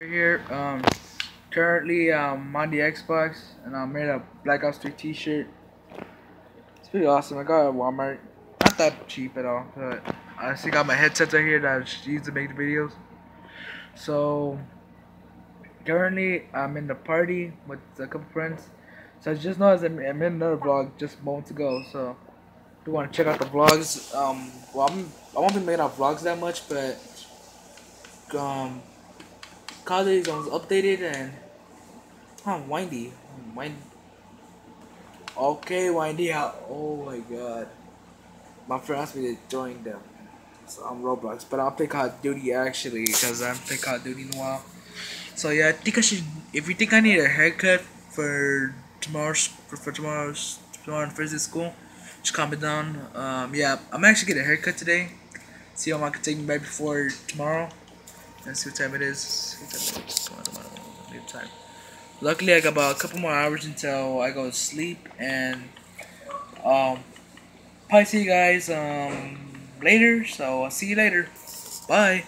here um currently um on the xbox and i made a black ops 3 t-shirt. It's pretty awesome. I got it at walmart. Not that cheap at all but i still got my headsets right here that i use to make the videos. So currently i'm in the party with a couple friends. So i just noticed i'm I'm in another vlog just moments ago so if you want to check out the vlogs um well I'm, i won't be making out vlogs that much but um college was updated and huh windy. Wind okay windy out. Oh my god. My friend asked me to join them. So I'm Roblox but I'll play Call of Duty actually because I haven't played Call of Duty in a while. So yeah I think I should if you think I need a haircut for tomorrow's for, for tomorrow's tomorrow Thursday school just comment down. Um yeah I'm actually getting a haircut today. See how long I can take me back before tomorrow Let's see what time it is. Come on. time. Luckily, I got about a couple more hours until I go to sleep, and um, probably see you guys um later. So I'll see you later. Bye.